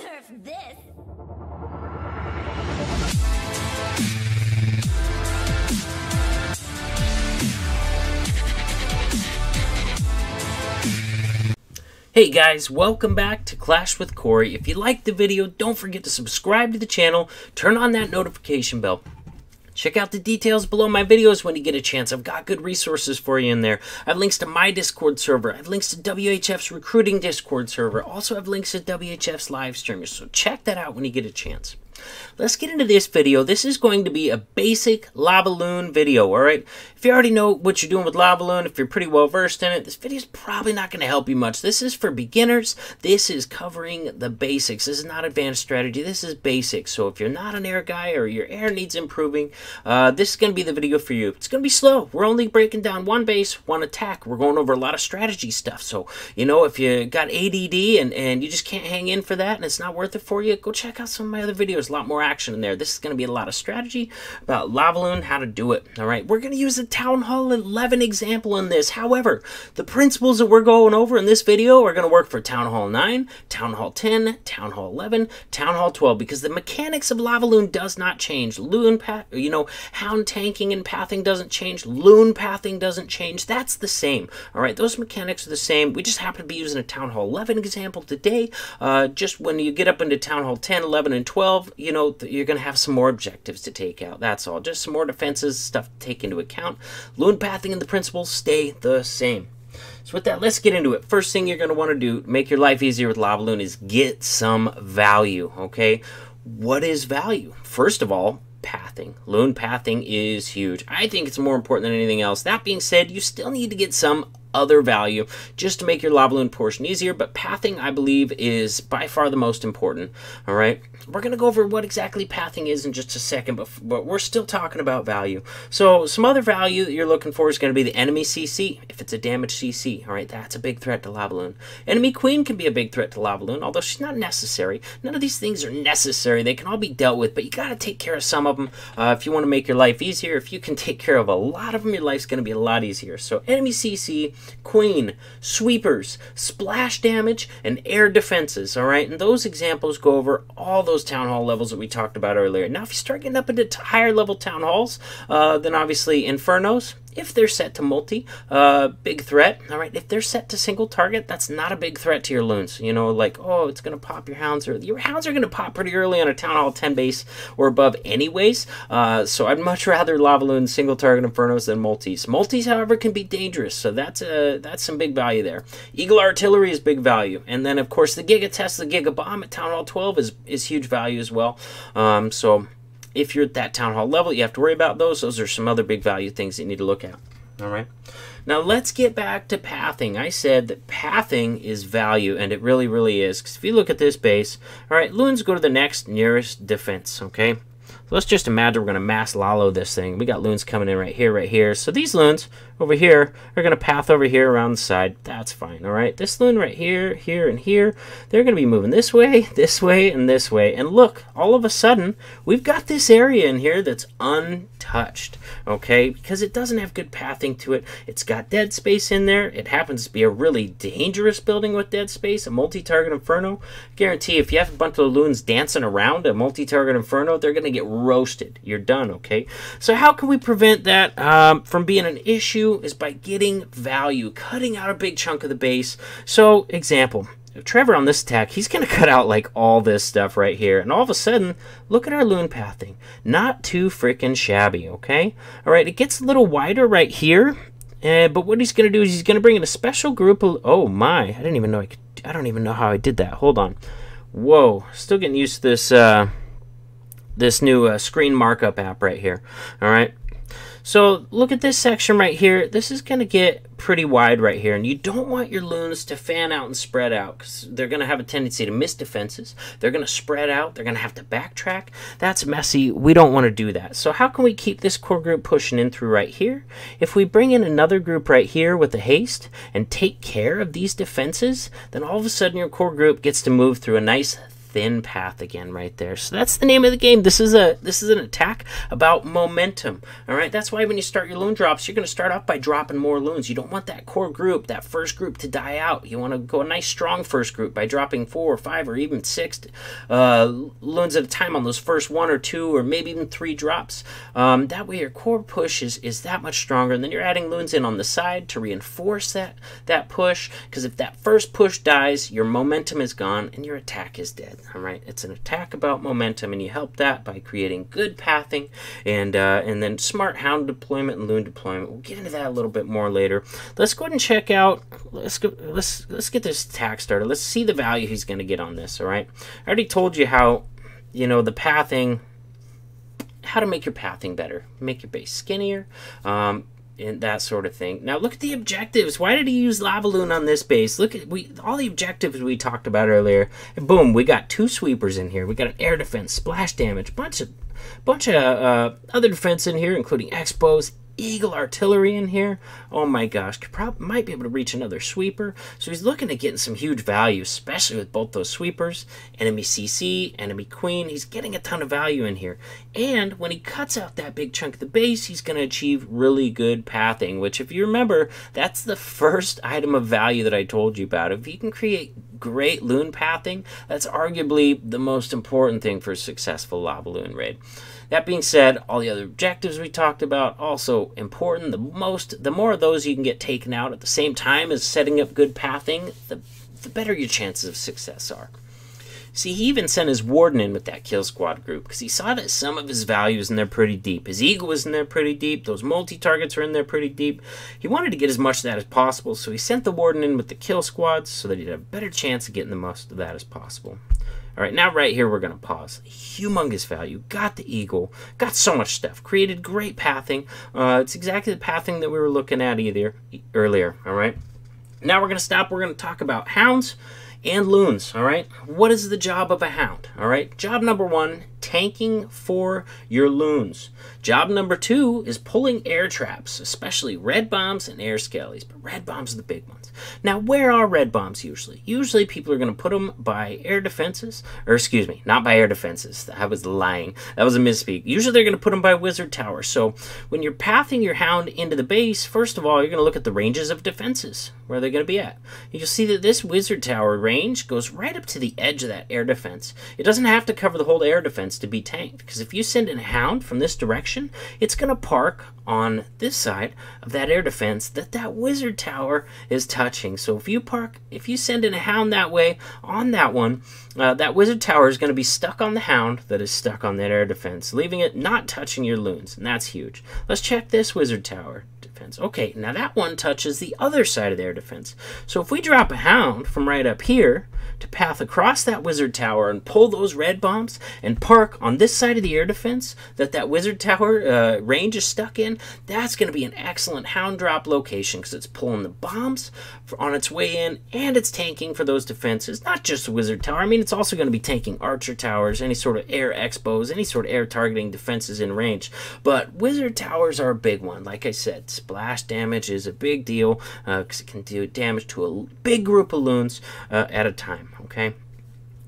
Nerf this! Hey guys, welcome back to Clash with Cory. If you liked the video, don't forget to subscribe to the channel, turn on that notification bell. Check out the details below my videos when you get a chance. I've got good resources for you in there. I have links to my Discord server. I have links to WHF's recruiting Discord server. Also have links to WHF's live streamers. So check that out when you get a chance. Let's get into this video. This is going to be a basic Lavaloon video, alright? If you already know what you're doing with Lavaloon, if you're pretty well versed in it, this video is probably not going to help you much. This is for beginners. This is covering the basics. This is not advanced strategy. This is basic. So if you're not an air guy or your air needs improving, uh, this is going to be the video for you. It's going to be slow. We're only breaking down one base, one attack. We're going over a lot of strategy stuff. So, you know, if you got ADD and, and you just can't hang in for that and it's not worth it for you, go check out some of my other videos a lot more action in there. This is going to be a lot of strategy about Lavaloon, how to do it. All right, we're going to use a Town Hall 11 example in this. However, the principles that we're going over in this video are going to work for Town Hall 9, Town Hall 10, Town Hall 11, Town Hall 12, because the mechanics of Lavaloon does not change. Loon, path, you know, Hound tanking and pathing doesn't change. Loon pathing doesn't change. That's the same. All right, those mechanics are the same. We just happen to be using a Town Hall 11 example today. Uh, just when you get up into Town Hall 10, 11, and 12, you know, you're going to have some more objectives to take out. That's all. Just some more defenses, stuff to take into account. Loon pathing and the principles stay the same. So with that, let's get into it. First thing you're going to want to do, make your life easier with Lavaloon, is get some value, okay? What is value? First of all, pathing. Loon pathing is huge. I think it's more important than anything else. That being said, you still need to get some other value just to make your Lavaloon portion easier, but pathing, I believe, is by far the most important, all right? We're going to go over what exactly pathing is in just a second, but, but we're still talking about value. So some other value that you're looking for is going to be the enemy CC, if it's a damage CC, all right? That's a big threat to Lavaloon. Enemy Queen can be a big threat to Lavaloon, although she's not necessary. None of these things are necessary. They can all be dealt with, but you got to take care of some of them uh, if you want to make your life easier. If you can take care of a lot of them, your life's going to be a lot easier. So enemy CC, Queen, sweepers, splash damage, and air defenses, all right? And those examples go over all those town hall levels that we talked about earlier. Now, if you start getting up into higher level town halls, uh, then obviously Infernos, if they're set to multi, uh, big threat. All right, if they're set to single target, that's not a big threat to your loons. You know, like oh, it's gonna pop your hounds, or your hounds are gonna pop pretty early on a town hall 10 base or above, anyways. Uh, so I'd much rather Lavaloon single target infernos than multis. Multis, however, can be dangerous, so that's a that's some big value there. Eagle artillery is big value, and then of course the Giga Tesla the Giga Bomb at Town Hall 12 is is huge value as well. Um, so if you're at that town hall level, you have to worry about those. Those are some other big value things that you need to look at. All right. Now let's get back to pathing. I said that pathing is value, and it really, really is. Because if you look at this base, all right, loons go to the next nearest defense. Okay. So let's just imagine we're going to mass Lalo this thing. We got loons coming in right here, right here. So these loons over here are going to path over here around the side. That's fine, all right? This loon right here, here, and here, they're going to be moving this way, this way, and this way. And look, all of a sudden, we've got this area in here that's untouched, okay? Because it doesn't have good pathing to it. It's got dead space in there. It happens to be a really dangerous building with dead space, a multi-target inferno. Guarantee if you have a bunch of loons dancing around a multi-target inferno, they're going to get roasted. You're done, okay? So how can we prevent that um, from being an issue is by getting value, cutting out a big chunk of the base. So, example, Trevor on this attack, he's going to cut out like all this stuff right here. And all of a sudden, look at our loon pathing. Not too freaking shabby, okay? All right, it gets a little wider right here. Uh, but what he's going to do is he's going to bring in a special group of... Oh, my. I didn't even know I could... I don't even know how I did that. Hold on. Whoa. Still getting used to this... Uh, this new uh, screen markup app right here. All right. So look at this section right here. This is going to get pretty wide right here. And you don't want your loons to fan out and spread out because they're going to have a tendency to miss defenses. They're going to spread out. They're going to have to backtrack. That's messy. We don't want to do that. So how can we keep this core group pushing in through right here? If we bring in another group right here with the haste and take care of these defenses, then all of a sudden your core group gets to move through a nice thin path again right there. So that's the name of the game. This is a this is an attack about momentum. All right. That's why when you start your loon drops, you're going to start off by dropping more loons. You don't want that core group, that first group, to die out. You want to go a nice strong first group by dropping four or five or even six uh, loons at a time on those first one or two or maybe even three drops. Um, that way your core push is is that much stronger. And then you're adding loons in on the side to reinforce that that push. Because if that first push dies, your momentum is gone and your attack is dead. All right, it's an attack about momentum, and you help that by creating good pathing and uh, and then smart hound deployment and loon deployment. We'll get into that a little bit more later. Let's go ahead and check out. Let's go. Let's let's get this attack started. Let's see the value he's going to get on this. All right, I already told you how you know the pathing how to make your pathing better make your base skinnier um, and that sort of thing. Now look at the objectives. Why did he use Lavaloon on this base? Look at we all the objectives we talked about earlier. And boom, we got two sweepers in here. We got an air defense, splash damage, bunch of bunch of uh, other defense in here, including expos, Eagle artillery in here. Oh my gosh, could probably might be able to reach another sweeper. So he's looking at getting some huge value, especially with both those sweepers. Enemy CC, enemy queen. He's getting a ton of value in here. And when he cuts out that big chunk of the base, he's going to achieve really good pathing, which if you remember, that's the first item of value that I told you about. If you can create great loon pathing, that's arguably the most important thing for a successful lava loon raid. That being said, all the other objectives we talked about also important. The most, the more of those you can get taken out at the same time as setting up good pathing, the, the better your chances of success are. See, he even sent his warden in with that kill squad group because he saw that some of his values in there pretty deep. His eagle was in there pretty deep. Those multi targets are in there pretty deep. He wanted to get as much of that as possible, so he sent the warden in with the kill squads so that he'd have a better chance of getting the most of that as possible. All right, now right here we're going to pause. Humongous value. Got the eagle. Got so much stuff. Created great pathing. Uh, it's exactly the pathing that we were looking at either earlier. All right. Now we're going to stop. We're going to talk about hounds and loons. All right. What is the job of a hound? All right. Job number one tanking for your loons. Job number two is pulling air traps, especially red bombs and air skellies, but red bombs are the big ones. Now, where are red bombs usually? Usually people are going to put them by air defenses, or excuse me, not by air defenses. I was lying. That was a misspeak. Usually they're going to put them by wizard towers. So when you're pathing your hound into the base, first of all, you're going to look at the ranges of defenses, where they're going to be at. You'll see that this wizard tower range goes right up to the edge of that air defense. It doesn't have to cover the whole air defense to be tanked, because if you send in a hound from this direction, it's going to park on this side of that air defense that that wizard tower is touching. So if you park, if you send in a hound that way on that one, uh, that wizard tower is going to be stuck on the hound that is stuck on that air defense, leaving it not touching your loons, and that's huge. Let's check this wizard tower defense. Okay, now that one touches the other side of their defense. So if we drop a hound from right up here to path across that wizard tower and pull those red bombs and park on this side of the air defense that that wizard tower uh, range is stuck in, that's going to be an excellent hound drop location because it's pulling the bombs for on its way in and it's tanking for those defenses. Not just the wizard tower. I mean, it's also going to be tanking archer towers, any sort of air expos, any sort of air targeting defenses in range. But wizard towers are a big one. Like I said, splash damage is a big deal because uh, it can do damage to a big group of loons uh, at a time. Okay.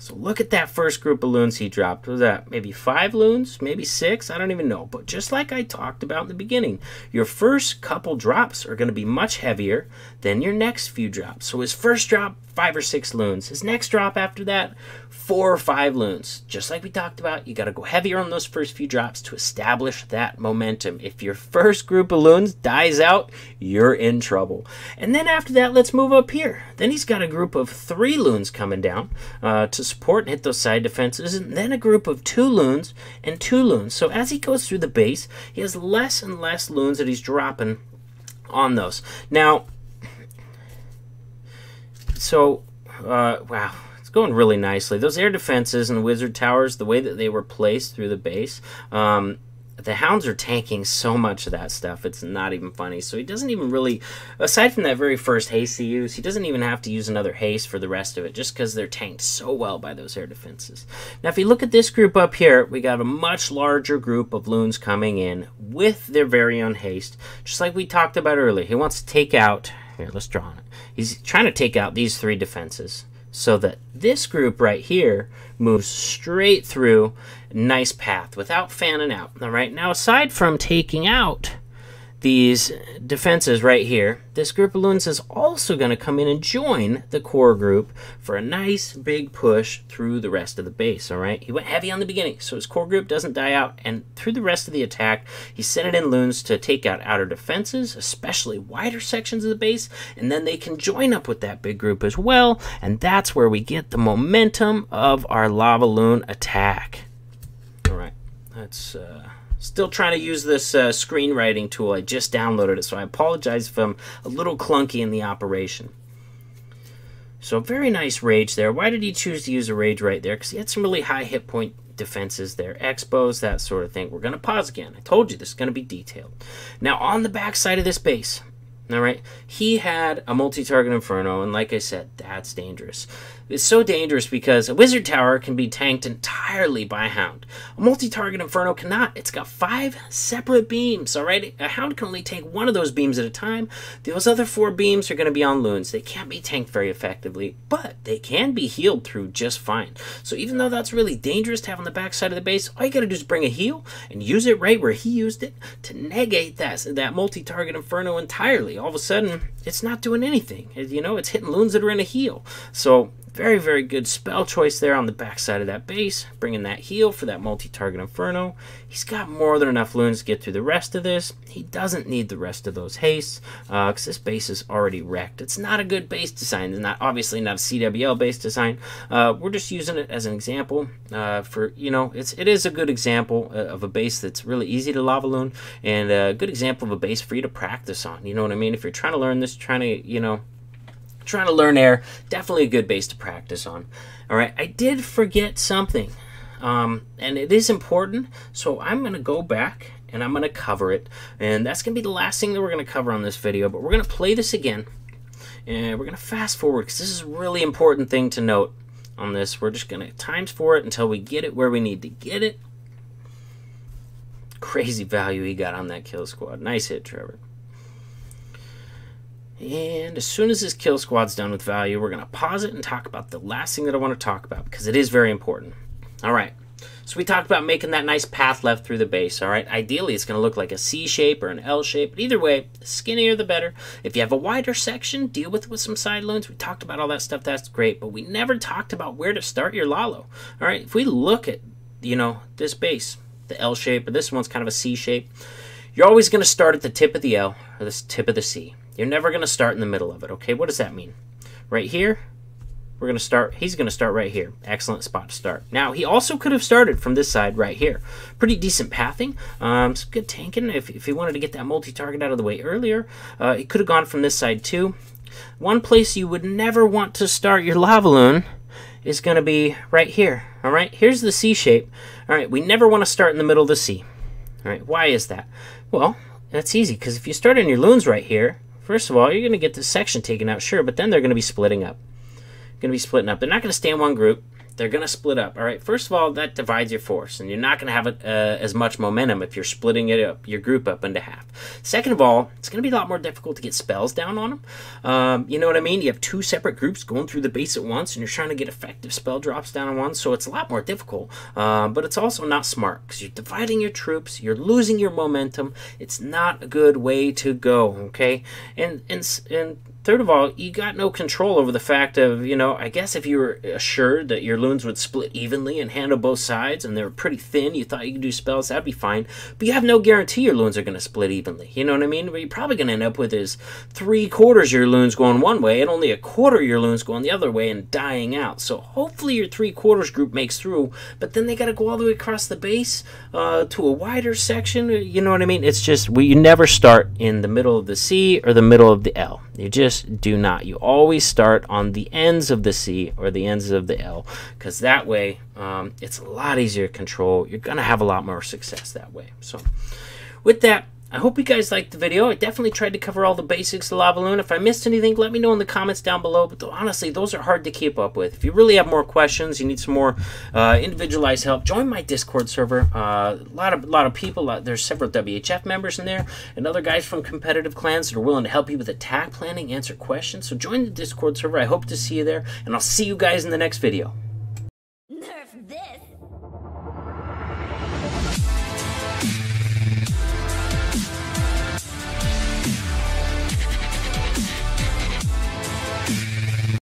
So look at that first group of loons he dropped. Was that maybe five loons? Maybe six? I don't even know. But just like I talked about in the beginning, your first couple drops are going to be much heavier than your next few drops. So his first drop, five or six loons. His next drop after that, four or five loons. Just like we talked about, you got to go heavier on those first few drops to establish that momentum. If your first group of loons dies out, you're in trouble. And then after that, let's move up here. Then he's got a group of three loons coming down uh, to support and hit those side defenses, and then a group of two loons and two loons. So as he goes through the base, he has less and less loons that he's dropping on those. Now, so, uh, wow, it's going really nicely. Those air defenses and wizard towers, the way that they were placed through the base, um, the hounds are tanking so much of that stuff it's not even funny. So he doesn't even really aside from that very first haste he used he doesn't even have to use another haste for the rest of it just because they're tanked so well by those air defenses. Now if you look at this group up here we got a much larger group of loons coming in with their very own haste just like we talked about earlier. He wants to take out here let's draw on it he's trying to take out these three defenses so that this group right here moves straight through nice path without fanning out. All right, now aside from taking out these defenses right here, this group of loons is also going to come in and join the core group for a nice big push through the rest of the base, all right? He went heavy on the beginning, so his core group doesn't die out, and through the rest of the attack, he sent in loons to take out outer defenses, especially wider sections of the base, and then they can join up with that big group as well, and that's where we get the momentum of our lava loon attack. All right, let's... Uh, Still trying to use this uh, screenwriting tool. I just downloaded it, so I apologize if I'm a little clunky in the operation. So very nice rage there. Why did he choose to use a rage right there? Because he had some really high hit point defenses there. Expos, that sort of thing. We're going to pause again. I told you this is going to be detailed. Now, on the back side of this base, all right, he had a multi-target Inferno, and like I said, that's dangerous. It's so dangerous because a Wizard Tower can be tanked entirely by a Hound. A multi-target Inferno cannot. It's got five separate beams, alright? A Hound can only tank one of those beams at a time. Those other four beams are going to be on Loons. They can't be tanked very effectively, but they can be healed through just fine. So even though that's really dangerous to have on the backside of the base, all you got to do is bring a heal and use it right where he used it to negate that, that multi-target Inferno entirely. All of a sudden, it's not doing anything. You know, it's hitting Loons that are in a heal. So very, very good spell choice there on the backside of that base, bringing that heal for that multi-target Inferno. He's got more than enough loons to get through the rest of this. He doesn't need the rest of those hastes, because uh, this base is already wrecked. It's not a good base design. It's not obviously not a CWL base design. Uh, we're just using it as an example uh, for, you know, it's, it is a good example uh, of a base that's really easy to lava loon, and a good example of a base for you to practice on. You know what I mean? If you're trying to learn this, trying to, you know, trying to learn air, definitely a good base to practice on. All right, I did forget something, um, and it is important, so I'm going to go back and I'm going to cover it, and that's going to be the last thing that we're going to cover on this video, but we're going to play this again, and we're going to fast forward, because this is a really important thing to note on this. We're just going to times for it until we get it where we need to get it. Crazy value he got on that kill squad. Nice hit, Trevor. And as soon as this kill squad's done with value, we're going to pause it and talk about the last thing that I want to talk about because it is very important. All right. So we talked about making that nice path left through the base, all right? Ideally, it's going to look like a C shape or an L shape, but either way, skinnier the better. If you have a wider section, deal with it with some side loons. We talked about all that stuff, that's great, but we never talked about where to start your Lalo, all right? If we look at, you know, this base, the L shape, or this one's kind of a C shape, you're always going to start at the tip of the L or the tip of the C. You're never going to start in the middle of it, okay? What does that mean? Right here, we're going to start, he's going to start right here. Excellent spot to start. Now, he also could have started from this side right here. Pretty decent pathing. Um, some good tanking if, if he wanted to get that multi-target out of the way earlier. Uh, he could have gone from this side too. One place you would never want to start your lava loon is going to be right here. All right, here's the C shape. All right, we never want to start in the middle of the C. All right, why is that? Well, that's easy because if you start in your loons right here, First of all, you're going to get this section taken out, sure, but then they're going to be splitting up. Going to be splitting up. They're not going to stay in one group they're going to split up. All right. First of all, that divides your force, and you're not going to have uh, as much momentum if you're splitting it up, your group up into half. Second of all, it's going to be a lot more difficult to get spells down on them. Um, you know what I mean? You have two separate groups going through the base at once, and you're trying to get effective spell drops down on one, so it's a lot more difficult. Uh, but it's also not smart because you're dividing your troops, you're losing your momentum. It's not a good way to go. Okay, and and and third of all, you got no control over the fact of, you know, I guess if you were assured that your loons would split evenly and handle both sides and they were pretty thin, you thought you could do spells, that'd be fine. But you have no guarantee your loons are going to split evenly. You know what I mean? What you're probably going to end up with is three quarters of your loons going one way and only a quarter of your loons going the other way and dying out. So hopefully your three quarters group makes through, but then they got to go all the way across the base uh, to a wider section. You know what I mean? It's just, we, you never start in the middle of the C or the middle of the L. You just do not. You always start on the ends of the C or the ends of the L because that way um, it's a lot easier to control. You're going to have a lot more success that way. So with that, I hope you guys liked the video. I definitely tried to cover all the basics of Lava If I missed anything, let me know in the comments down below. But honestly, those are hard to keep up with. If you really have more questions, you need some more uh, individualized help, join my Discord server. Uh, a lot of lot of people. Uh, there's several WHF members in there, and other guys from competitive clans that are willing to help you with attack planning, answer questions. So join the Discord server. I hope to see you there, and I'll see you guys in the next video.